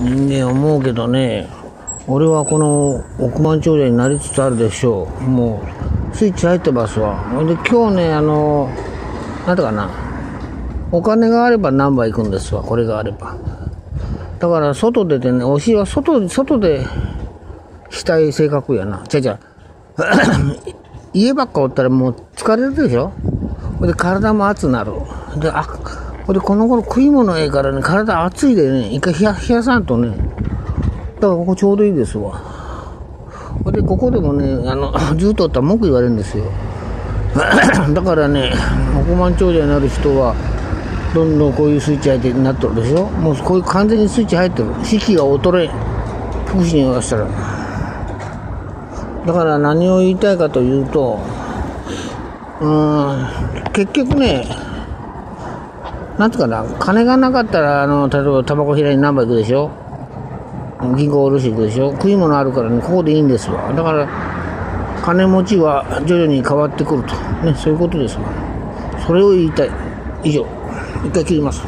人間思うけどね。俺はこの億万長者になりつつあるでしょう。もうスイッチ入ってますわ。ほんで今日ねあのなんだかな。お金があれば何倍行くんですわ。これがあれば。だから外出てねお尻は外外でしたい性格やな。ちゃちゃ家ばっかおったらもう疲れるでしょ。ほんで体も熱なる。であほんでこの頃食い物ええからね体熱いでね一回冷や冷やさんとね。だからここちょうどいいですわ。ほんでここでもねあの ずっとったら文句言われるんですよ。だからね億万長者になる人はどんどんこういうスイッチ入ってなっとるでしょ。もうこういう完全にスイッチ入ってる。士気が衰え福祉に言わしたら。だから何を言いたいかというとうん結局ねなんつうかな金がなかったらあの例えばタバコ平に何杯行くでしょ？銀行おろし行くでしょ？食い物あるからねここでいいんですわ。だから金持ちは徐々に変わってくると。ねそういうことですわ。それを言いたい。以上。一回切ります。